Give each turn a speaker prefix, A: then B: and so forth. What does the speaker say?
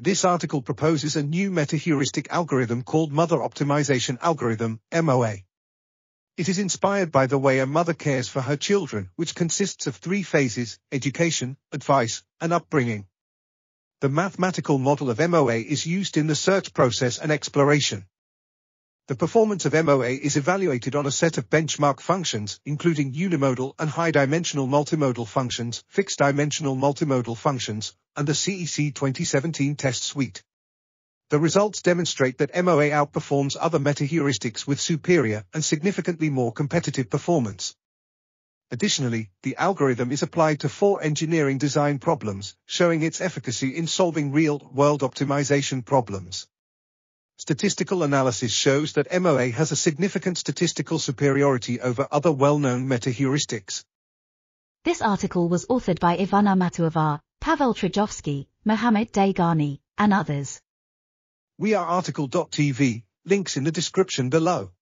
A: This article proposes a new meta-heuristic algorithm called Mother Optimization Algorithm, MOA. It is inspired by the way a mother cares for her children, which consists of three phases, education, advice, and upbringing. The mathematical model of MOA is used in the search process and exploration. The performance of MOA is evaluated on a set of benchmark functions, including unimodal and high-dimensional multimodal functions, fixed-dimensional multimodal functions, and the CEC 2017 test suite. The results demonstrate that MOA outperforms other meta-heuristics with superior and significantly more competitive performance. Additionally, the algorithm is applied to four engineering design problems, showing its efficacy in solving real-world optimization problems. Statistical analysis shows that MOA has a significant statistical superiority over other well-known meta-heuristics.
B: This article was authored by Ivana Matoušová, Pavel Trojovský, Mohammad Dehghani, and others.
A: We are RTCL.TV, links in the description below.